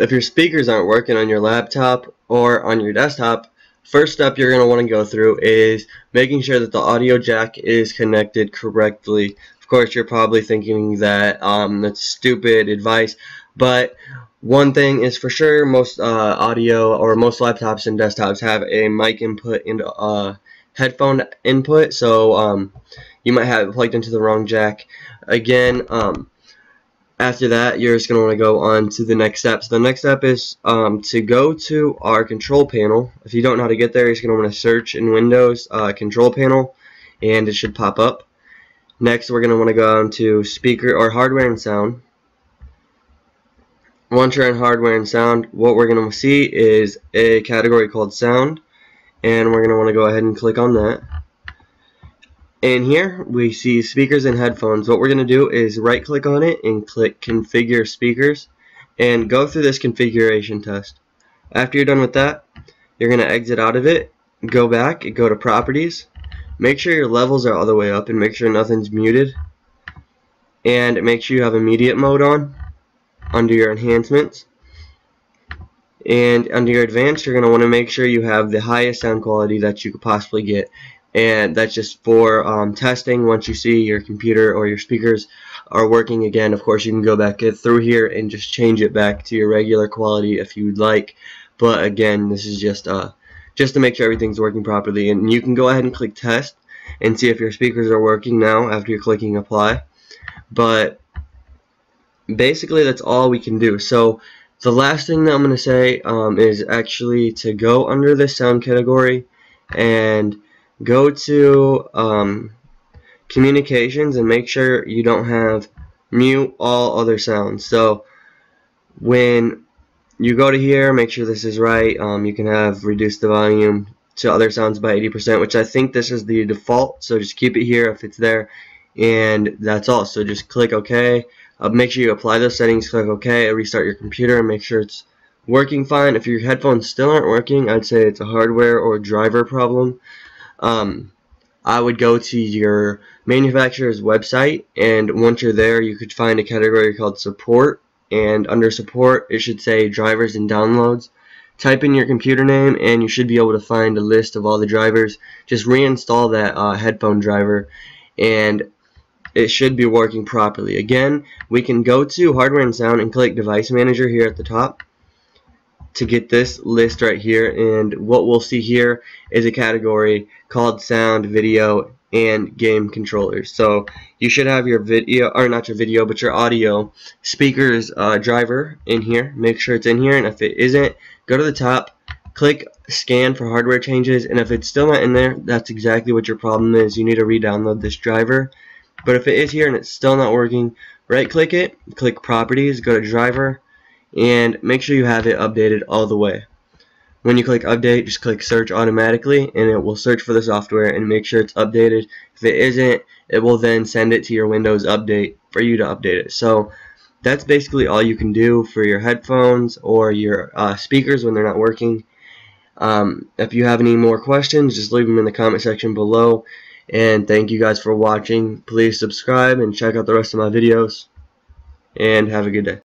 if your speakers aren't working on your laptop or on your desktop, first step you're going to want to go through is making sure that the audio jack is connected correctly. Of course, you're probably thinking that um, that's stupid advice, but one thing is for sure, most uh, audio or most laptops and desktops have a mic input and a uh, headphone input, so um, you might have it plugged into the wrong jack. Again, um, after that, you're just going to want to go on to the next step. So the next step is um, to go to our control panel. If you don't know how to get there, you're just going to want to search in Windows uh, control panel, and it should pop up. Next, we're going to want to go on to speaker or hardware and sound. Once you're in hardware and sound, what we're going to see is a category called sound, and we're going to want to go ahead and click on that. And here we see speakers and headphones. What we're going to do is right click on it and click configure speakers and go through this configuration test. After you're done with that, you're going to exit out of it, go back, and go to properties. Make sure your levels are all the way up and make sure nothing's muted. And make sure you have immediate mode on under your enhancements. And under your advanced, you're going to want to make sure you have the highest sound quality that you could possibly get and that's just for um, testing. Once you see your computer or your speakers are working again of course you can go back through here and just change it back to your regular quality if you would like. But again this is just uh just to make sure everything's working properly. And you can go ahead and click test and see if your speakers are working now after you're clicking apply. But basically that's all we can do. So the last thing that I'm going to say um, is actually to go under this sound category and go to um, communications and make sure you don't have mute all other sounds. So when you go to here make sure this is right. Um, you can have reduce the volume to other sounds by 80% which I think this is the default. So just keep it here if it's there. And that's all. So just click OK. Uh, make sure you apply those settings. Click OK. Restart your computer and make sure it's working fine. If your headphones still aren't working I'd say it's a hardware or driver problem um, I would go to your manufacturer's website and once you're there you could find a category called support and under support it should say drivers and downloads. Type in your computer name and you should be able to find a list of all the drivers. Just reinstall that uh, headphone driver and it should be working properly. Again we can go to hardware and sound and click device manager here at the top to get this list right here and what we'll see here is a category called sound video and game controllers. So you should have your video or not your video but your audio speakers uh, driver in here. Make sure it's in here and if it isn't go to the top click scan for hardware changes and if it's still not in there that's exactly what your problem is. You need to re-download this driver. But if it is here and it's still not working right click it click properties go to driver and make sure you have it updated all the way. When you click update, just click search automatically and it will search for the software and make sure it's updated. If it isn't, it will then send it to your Windows update for you to update it. So that's basically all you can do for your headphones or your uh, speakers when they're not working. Um, if you have any more questions, just leave them in the comment section below. And thank you guys for watching. Please subscribe and check out the rest of my videos. And have a good day.